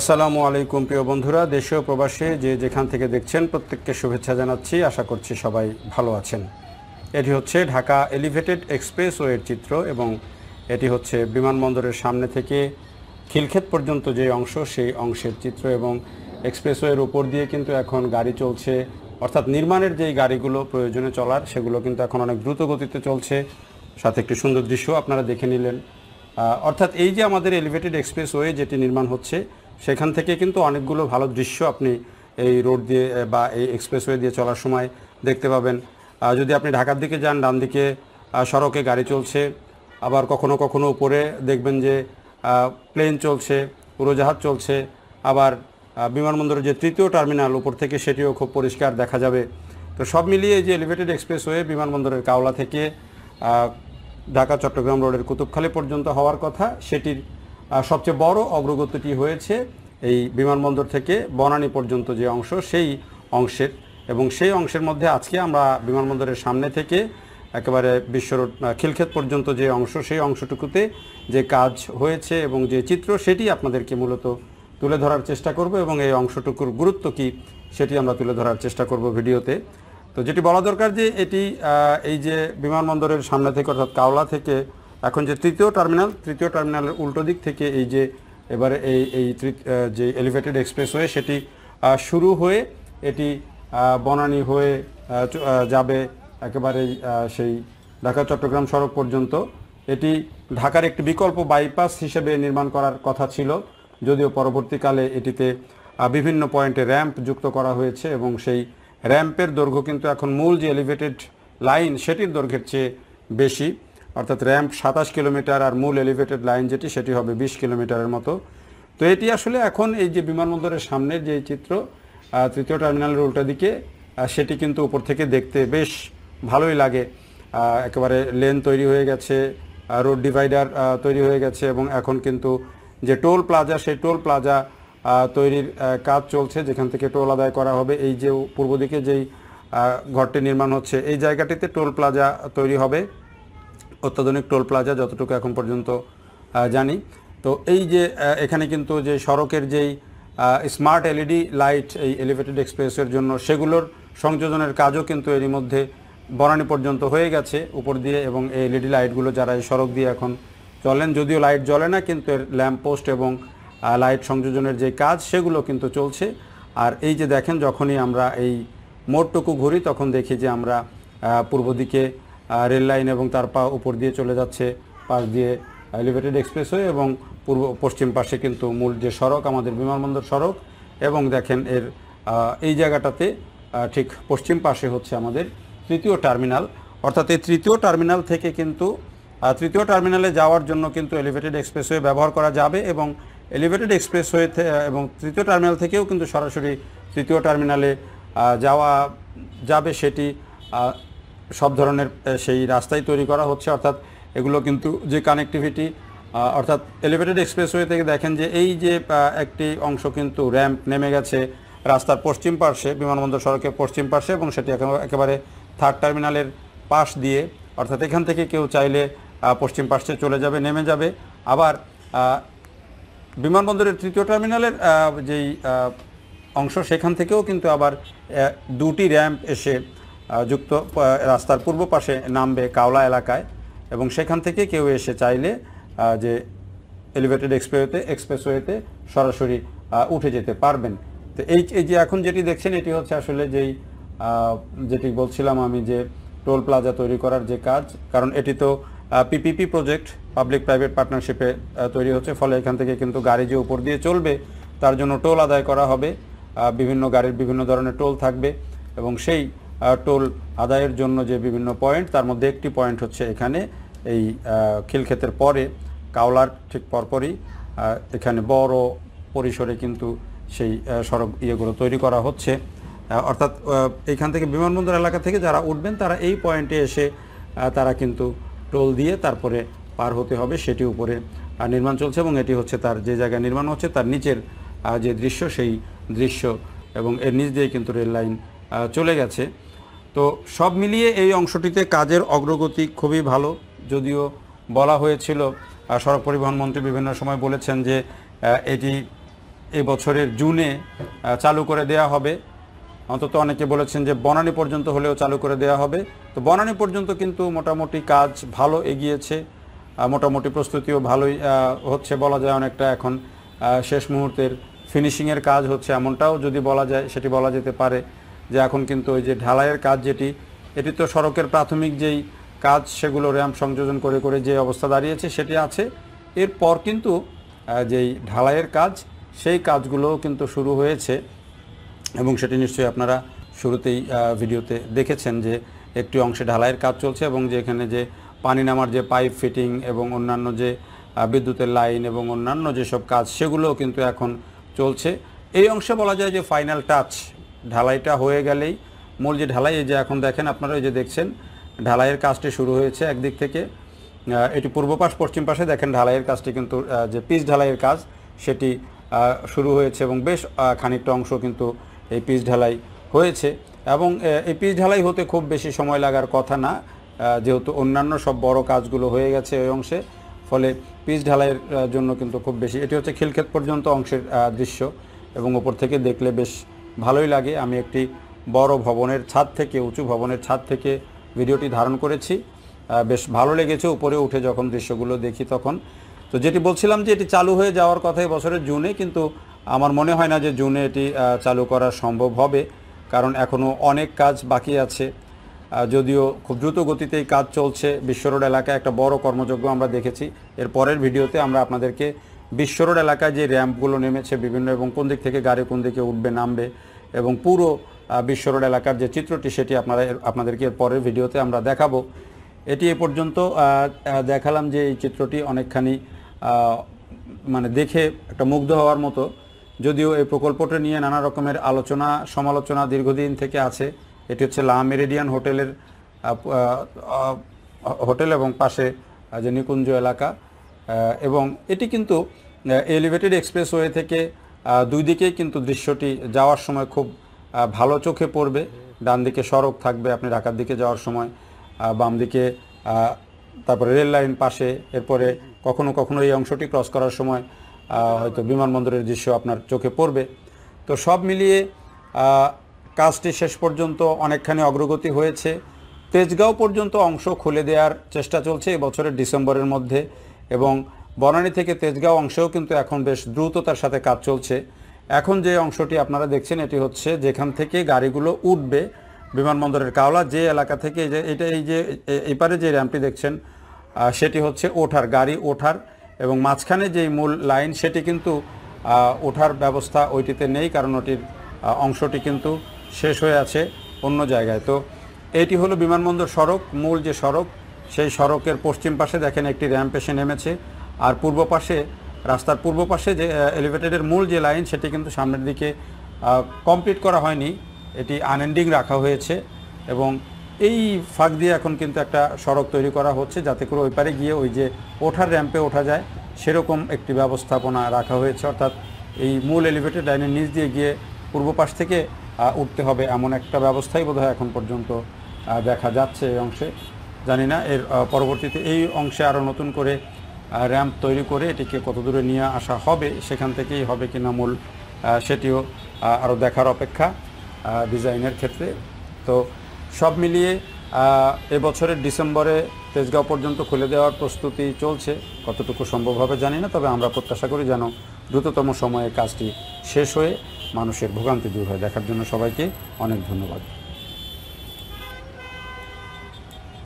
আসসালামু আলাইকুম, প্রিয় বন্ধুরা। দেশীয় প্রবাসে যে যেখান থেকে দেখছেন, প্রত্যেককে শুভেচ্ছা জানাচ্ছি। আশা করছি সবাই ভালো আছেন। এটি হচ্ছে ঢাকা এলিভেটেড এক্সপ্রেস ওয়ের চিত্র এবং এটি হচ্ছে বিমানবন্দরের সামনে থেকে খিলক্ষেত পর্যন্ত যে অংশ, সেই অংশের চিত্র এবং এক্সপ্রেসওয়ের উপর দিয়ে কিন্তু এখন গাড়ি চলছে। অর্থাৎ নির্মাণের যেই গাড়িগুলো প্রয়োজনে চলার, সেগুলো কিন্তু এখন অনেক দ্রুত গতিতে চলছে। সাথে একটি সুন্দর দৃশ্য আপনারা দেখে নিলেন। অর্থাৎ এই যে আমাদের এলিভেটেড এক্সপ্রেসওয়ে যেটি নির্মাণ হচ্ছে সেখান থেকে কিন্তু অনেকগুলো ভালো দৃশ্য আপনি এই রোড দিয়ে বা এই এক্সপ্রেসওয়ে দিয়ে চলার সময় দেখতে পাবেন। যদি আপনি ঢাকার দিকে যান, ডান দিকে সড়কে গাড়ি চলছে, আবার কখনো কখনো উপরে দেখবেন যে প্লেন চলছে, উড়োজাহাজ চলছে, আবার বিমানবন্দরের যে তৃতীয় টার্মিনাল উপর থেকে সেটিও খুব পরিষ্কার দেখা যাবে। তো সব মিলিয়ে যে এলিভেটেড এক্সপ্রেসওয়ে বিমানবন্দরের কাওলা থেকে ঢাকা চট্টগ্রাম রোডের কুতুবখালী পর্যন্ত হওয়ার কথা, সেটির সবচেয়ে বড় অগ্রগতিটি হয়েছে এই বিমানবন্দর থেকে বনানী পর্যন্ত যে অংশ, সেই অংশের। এবং সেই অংশের মধ্যে আজকে আমরা বিমানবন্দরের সামনে থেকে একেবারে বিশ্ব রোড খিলক্ষেত পর্যন্ত যে অংশ, সেই অংশটুকুতে যে কাজ হয়েছে এবং যে চিত্র, সেটি আপনাদেরকে মূলত তুলে ধরার চেষ্টা করব এবং এই অংশটুকুর গুরুত্ব কি, সেটি আমরা তুলে ধরার চেষ্টা করব ভিডিওতে। তো যেটি বলা দরকার যে এটি এই যে বিমানবন্দরের সামনে থেকে, অর্থাৎ কাওলা থেকে এখন যে তৃতীয় টার্মিনাল তৃতীয় টার্মিনালের উল্টো দিক থেকে এই যে এবারে এই এই যে এলিভেটেড এক্সপ্রেসওয়ে সেটি শুরু হয়ে এটি বনানী হয়ে যাবে একেবারেই আহ, সেই ঢাকা চট্টগ্রাম সড়ক পর্যন্ত। এটি ঢাকার একটি বিকল্প বাইপাস হিসেবে নির্মাণ করার কথা ছিল যদিও পরবর্তীকালে এটিতে বিভিন্ন পয়েন্টে র্যাম্প যুক্ত করা হয়েছে এবং সেই র্যাম্পের দৈর্ঘ্য কিন্তু এখন মূল যে এলিভেটেড লাইন সেটির দৈর্ঘ্যের চেয়ে বেশি। অর্থাৎ র্যাম্প সাতাশ কিলোমিটার আর মূল এলিভেটেড লাইন যেটি, সেটি হবে বিশ কিলোমিটারের মতো। তো এটি আসলে এখন এই যে বিমানবন্দরের সামনের যে চিত্র তৃতীয় টার্মিনালের উল্টা দিকে সেটি কিন্তু উপর থেকে দেখতে বেশ ভালোই লাগে। একেবারে লেন তৈরি হয়ে গেছে রোড ডিভাইডার তৈরি হয়ে গেছে এবং এখন কিন্তু যে টোল প্লাজা, সেই টোল প্লাজা তৈরির কাজ চলছে, যেখান থেকে টোল আদায় করা হবে। এই যে পূর্ব দিকে যেই ঘরটি নির্মাণ হচ্ছে, এই জায়গাটিতে টোল প্লাজা তৈরি হবে। অত্যাধুনিক টোল প্লাজা যতটুকু এখন পর্যন্ত জানি। তো এই যে এখানে কিন্তু যে সড়কের যেই স্মার্ট এলইডি লাইট এই এলিভেটেড এক্সপ্রেসের জন্য সেগুলোর সংযোজনের কাজও কিন্তু এরই মধ্যে বনানী পর্যন্ত হয়ে গেছে উপর দিয়ে এবং এই এলইডি লাইটগুলো যারা এই সড়ক দিয়ে এখন চলেন, যদিও লাইট জ্বলে না, কিন্তু এর ল্যাম্প পোস্ট এবং লাইট সংযোজনের যে কাজ সেগুলো কিন্তু চলছে। আর এই যে দেখেন, যখনই আমরা এই মোড়টুকু ঘুরি, তখন দেখি যে আমরা পূর্ব দিকে রেল লাইন এবং তার পা উপর দিয়ে চলে যাচ্ছে, পাশ দিয়ে এলিভেটেড এক্সপ্রেসওয়ে এবং পূর্ব, পশ্চিম পাশে কিন্তু মূল যে সড়ক, আমাদের বিমানবন্দর সড়ক এবং দেখেন এর এই জায়গাটাতে ঠিক পশ্চিম পাশে হচ্ছে আমাদের তৃতীয় টার্মিনাল। অর্থাৎ এই তৃতীয় টার্মিনাল থেকে কিন্তু তৃতীয় টার্মিনালে যাওয়ার জন্য কিন্তু এলিভেটেড এক্সপ্রেসওয়ে ব্যবহার করা যাবে এবং এলিভেটেড এক্সপ্রেসওয়ে এবং তৃতীয় টার্মিনাল থেকেও কিন্তু সরাসরি তৃতীয় টার্মিনালে যাওয়া যাবে সেটি সব ধরনের সেই রাস্তাই তৈরি করা হচ্ছে। অর্থাৎ এগুলো কিন্তু যে কানেক্টিভিটি অর্থাৎ এলিভেটেড এক্সপ্রেসওয়ে থেকে দেখেন যে এই যে একটি অংশ কিন্তু র্যাম্প নেমে গেছে রাস্তার পশ্চিম পার্শ্বে, বিমানবন্দর সড়কের পশ্চিম পার্শ্বে এবং সেটি একেবারে- থার্ড টার্মিনালের পাশ দিয়ে, অর্থাৎ এখান থেকে কেউ চাইলে পশ্চিম পার্শ্বে চলে যাবে, নেমে যাবে। আবার বিমানবন্দরের তৃতীয় টার্মিনালের যেই অংশ সেখান থেকেও কিন্তু আবার দুটি র্যাম্প এসে যুক্ত রাস্তার পূর্ব পাশে নামবে কাওলা এলাকায় এবং সেখান থেকে কেউ এসে চাইলে যে এলিভেটেড এক্সপ্রেসওয়েতে এক্সপ্রেসওয়েতে সরাসরি উঠে যেতে পারবেন। তো এই এই যে এখন যেটি দেখছেন, এটি হচ্ছে আসলে যেই যেটি বলছিলাম আমি যে টোল প্লাজা তৈরি করার যে কাজ, কারণ এটি তো পিপিপি প্রজেক্ট পাবলিক প্রাইভেট পার্টনারশিপে তৈরি হচ্ছে, ফলে এখান থেকে কিন্তু গাড়ি যে উপর দিয়ে চলবে, তার জন্য টোল আদায় করা হবে। বিভিন্ন গাড়ির বিভিন্ন ধরনের টোল থাকবে এবং সেই টোল আদায়ের জন্য যে বিভিন্ন পয়েন্ট, তার মধ্যে একটি পয়েন্ট হচ্ছে এখানে এই খিলক্ষেতের পরে, কাওলার ঠিক পরপরই এখানে বড় পরিসরে কিন্তু সেই সড়ক ইয়েগুলো তৈরি করা হচ্ছে। অর্থাৎ এইখান থেকে বিমানবন্দর এলাকা থেকে যারা উঠবেন, তারা এই পয়েন্টে এসে তারা কিন্তু টোল দিয়ে তারপরে পার হতে হবে, সেটি উপরে নির্মাণ চলছে এবং এটি হচ্ছে তার যে জায়গায় নির্মাণ হচ্ছে, তার নিচের যে দৃশ্য, সেই দৃশ্য এবং এর নিচ দিয়ে কিন্তু রেল লাইন চলে গেছে। তো সব মিলিয়ে এই অংশটিতে কাজের অগ্রগতি খুবই ভালো, যদিও বলা হয়েছিল সড়ক পরিবহন মন্ত্রী বিভিন্ন সময় বলেছেন যে এটি এই বছরের জুনে চালু করে দেয়া হবে। অন্তত অনেকে বলেছেন যে বনানী পর্যন্ত হলেও চালু করে দেওয়া হবে। তো বনানী পর্যন্ত কিন্তু মোটামুটি কাজ ভালো এগিয়েছে মোটামুটি প্রস্তুতিও ভালোই হচ্ছে বলা যায় অনেকটা এখন শেষ মুহূর্তের ফিনিশিংয়ের কাজ হচ্ছে এমনটাও যদি বলা যায়, সেটি বলা যেতে পারে। যে এখন কিন্তু ওই যে ঢালাইয়ের কাজ যেটি, এটি তো সড়কের প্রাথমিক যেই কাজ, সেগুলো র্যাম্প সংযোজন করে করে যে অবস্থা দাঁড়িয়েছে সেটি আছে। এরপর কিন্তু যেই ঢালাইয়ের কাজ, সেই কাজগুলোও কিন্তু শুরু হয়েছে। এবং সেটি নিশ্চয়ই আপনারা শুরুতেই ভিডিওতে দেখেছেন যে একটি অংশে ঢালাইয়ের কাজ চলছে এবং যে এখানে যে পানি নামার যে পাইপ ফিটিং এবং অন্যান্য যে বিদ্যুতের লাইন এবং অন্যান্য যেসব কাজ, সেগুলোও কিন্তু এখন চলছে। এই অংশে বলা যায় যে ফাইনাল টাচ ঢালাইটা হয়ে গেলেই, মূল যে ঢালাই, এই যে এখন দেখেন আপনারা এই যে দেখছেন, ঢালাইয়ের কাজটি শুরু হয়েছে একদিক থেকে। এটি পূর্ব পাশ, পশ্চিম পাশে দেখেন ঢালাইয়ের কাজটি কিন্তু যে পিচ ঢালাইয়ের কাজ, সেটি শুরু হয়েছে এবং বেশ খানিকটা অংশ কিন্তু এই পিচ ঢালাই হয়েছে। এবং এই পিচ ঢালাই হতে খুব বেশি সময় লাগার কথা না যেহেতু অন্যান্য সব বড় কাজগুলো হয়ে গেছে ওই অংশে, ফলে পিচ ঢালাইয়ের জন্য কিন্তু খুব বেশি, এটি হচ্ছে খিলক্ষেত পর্যন্ত অংশের দৃশ্য। এবং ওপর থেকে দেখলে বেশ ভালোই লাগে। আমি একটি বড় ভবনের ছাদ থেকে, উঁচু ভবনের ছাদ থেকে ভিডিওটি ধারণ করেছি। বেশ ভালো লেগেছে উপরে উঠে যখন দৃশ্যগুলো দেখি তখন। তো যেটি বলছিলাম যে এটি চালু হয়ে যাওয়ার কথা বছরের জুনে, কিন্তু আমার মনে হয় না যে জুনে এটি চালু করা সম্ভব হবে, কারণ এখনও অনেক কাজ বাকি আছে। যদিও খুব দ্রুত গতিতে এই কাজ চলছে বিশ্ব রোড এলাকায় একটা বড় কর্মযজ্ঞ আমরা দেখেছি। এর পরের ভিডিওতে আমরা আপনাদেরকে বিশ্ব রোড এলাকায় যে র্যাম্পগুলো নেমেছে বিভিন্ন এবং কোন দিক থেকে গাড়ি কোন দিকে উঠবে নামবে এবং পুরো আহ, বিশ্ব রোড এলাকার যে চিত্রটি সেটি আপনারা আপনাদেরকে এর পরের ভিডিওতে আমরা দেখাবো। এটি এ পর্যন্ত দেখালাম যে এই চিত্রটি অনেকখানি মানে দেখে একটা মুগ্ধ হওয়ার মতো। যদিও এই প্রকল্পটি নিয়ে নানা রকমের আলোচনা সমালোচনা দীর্ঘদিন থেকে আছে। এটি হচ্ছে লা মেরিডিয়ান হোটেলের হোটেল এবং পাশে যে নিকুঞ্জ এলাকা। এবং এটি কিন্তু এলিভেটেড এক্সপ্রেসওয়ে থেকে দুই দিকেই কিন্তু দৃশ্যটি যাওয়ার সময় খুব ভালো চোখে পড়বে। ডান দিকে সড়ক থাকবে, আপনি ঢাকার দিকে যাওয়ার সময় বাম দিকে তারপরে রেল লাইন পাশে, এরপরে কখনো কখনো এই অংশটি ক্রস করার সময় হয়তো বিমানবন্দরের দৃশ্য আপনার চোখে পড়বে। তো সব মিলিয়ে কাজটি শেষ পর্যন্ত অনেকখানি অগ্রগতি হয়েছে। তেজগাঁও পর্যন্ত অংশ খুলে দেওয়ার চেষ্টা চলছে। এই বছরের ডিসেম্বরের মধ্যে এবং বনানী থেকে তেজগাঁও অংশেও কিন্তু এখন বেশ দ্রুততার সাথে কাজ চলছে। এখন যে অংশটি আপনারা দেখছেন, এটি হচ্ছে যেখান থেকে গাড়িগুলো উঠবে বিমানবন্দরের কাওলা, যে এলাকা থেকে যে এটা এই যে এপারে যে র্যাম্পটি দেখছেন সেটি হচ্ছে ওঠার, গাড়ি ওঠার এবং মাঝখানে যেই মূল লাইন সেটি কিন্তু ওঠার ব্যবস্থা ওইটিতে নেই কারণ ওটির অংশটি কিন্তু শেষ হয়ে আছে অন্য জায়গায়। তো এটি হলো বিমানবন্দর সড়ক, মূল যে সড়ক সেই সড়কের পশ্চিম পাশে দেখেন একটি র্যাম্প এসে নেমেছে। আর পূর্ব পাশে, রাস্তার পূর্ব পাশে যে এলিভেটেডের মূল যে লাইন, সেটি কিন্তু সামনের দিকে কমপ্লিট করা হয়নি। এটি আনএন্ডিং রাখা হয়েছে এবং এই ফাঁক দিয়ে এখন কিন্তু একটা সড়ক তৈরি করা হচ্ছে যাতে করে ওই পারে গিয়ে ওই যে ওঠার র্যাম্পে ওঠা যায়, সেরকম একটি ব্যবস্থাপনা রাখা হয়েছে। অর্থাৎ এই মূল এলিভেটেড লাইনের নিচ দিয়ে গিয়ে পূর্ব পাশ থেকে উঠতে হবে এমন একটা ব্যবস্থাই বোধহয় এখন পর্যন্ত দেখা যাচ্ছে এই অংশে। জানি না, এর পরবর্তীতে এই অংশে আরও নতুন করে র্যাম্প তৈরি করে এটিকে কত দূরে নিয়ে আসা হবে, সেখান থেকেই হবে কিনা মূল সেটিও আরও দেখার অপেক্ষা ডিজাইনের ক্ষেত্রে। তো সব মিলিয়ে এবছরের ডিসেম্বরে তেজগাঁও পর্যন্ত খুলে দেওয়ার প্রস্তুতি চলছে। কতটুকু সম্ভব হবে জানি না, তবে আমরা প্রত্যাশা করি যেন দ্রুততম সময়ে কাজটি শেষ হয়ে মানুষের ভোগান্তি দূর হয়। দেখার জন্য সবাইকে অনেক ধন্যবাদ।